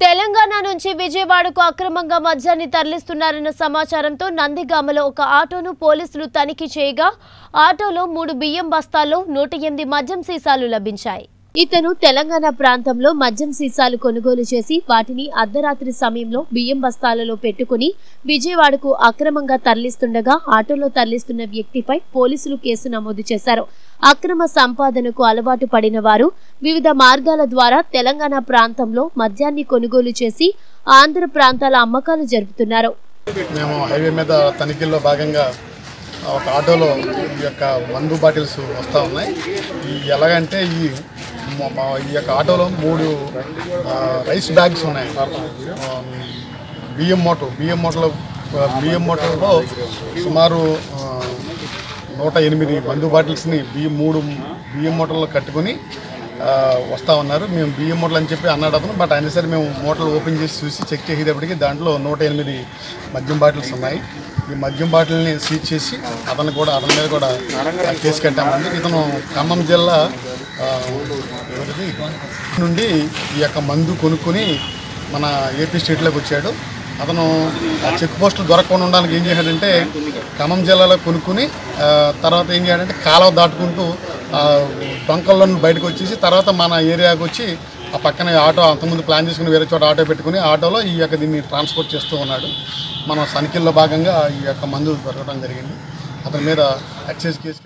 తెలంగాణ నుంచి విజయవాడకు అక్రమంగా మద్యాన్ని తరలిస్తున్నారన్న సమాచారంతో నందిగామలో ఒక ఆటోను పోలీసులు తనిఖీ చేయగా ఆటోలో మూడు బియ్యం బస్తాల్లో నూట ఎనిమిది మద్యం సీసాలు లభించాయి. ఇతను తెలంగాణ ప్రాంతంలో మద్యం సీసాలు కొనుగోలు చేసి వాటిని అర్ధరాత్రి సమయంలో బియ్యం బస్తాలలో పెట్టుకుని విజయవాడకు అక్రమంగా తరలిస్తుండగా ఆటోలో తరలిస్తున్న వ్యక్తిపై పోలీసులు కేసు నమోదు చేశారు. అక్రమ సంపాదనకు అలవాటు పడిన వారు వివిధ మార్గాల ద్వారా తెలంగాణ ప్రాంతంలో మద్యాన్ని కొనుగోలు చేసి ఆంధ్ర ప్రాంతాల అమ్మకాలు జరుపుతున్నారు. మేము హైవే మీద తనిఖీల్లో భాగంగా ఒక ఆటోలో ఈ యొక్క మందు బాటిల్స్ వస్తూ ఉన్నాయి. ఈ ఎలాగంటే ఈ ఈ యొక్క ఆటోలో మూడు రైస్ బ్యాగ్స్ ఉన్నాయి. బియ్యం మోటార్ బియ్యం మోటార్లో బియ్యం మోటార్లో సుమారు నూట ఎనిమిది మందు బాటిల్స్ని బియ్యం మూడు బియ్యం మూటల్లో కట్టుకొని వస్తా ఉన్నారు. మేము బియ్యం మూటలు అని చెప్పి అన్నాడు అతను బట్ అయినా సరే మేము మూటలు ఓపెన్ చేసి చూసి చెక్ చేసేటప్పటికి దాంట్లో నూట ఎనిమిది మద్యం బాటిల్స్ ఉన్నాయి. ఈ మద్యం బాటిల్ని సీజ్ చేసి అతను కూడా అతని మీద కూడా కేసు కట్టామండి ఇతను ఖమ్మం జిల్లా ఎవరిది? నుండి ఈ యొక్క మందు కొనుక్కొని మన ఏపీ స్టేట్లోకి వచ్చాడు. అతను ఆ చెక్ పోస్టులు దొరకకుండా ఉండడానికి ఏం చేశాడంటే ఖమ్మం జిల్లాలో కొనుక్కుని తర్వాత ఏం చేయాడంటే కాలువ దాటుకుంటూ ఆ, డొంకల్లో బయటకు వచ్చేసి తర్వాత మన ఏరియాకు వచ్చి ఆ పక్కన ఆటో అంతకుముందు ప్లాన్ చేసుకుని వేరే చోట ఆటో పెట్టుకుని ఆటోలో ఈ యొక్క దీన్ని ట్రాన్స్పోర్ట్ చేస్తూ ఉన్నాడు. మనం సనికిల్లో భాగంగా ఈ యొక్క మందు దొరకడం జరిగింది. అతని మీద ఎక్సైజ్ కేసు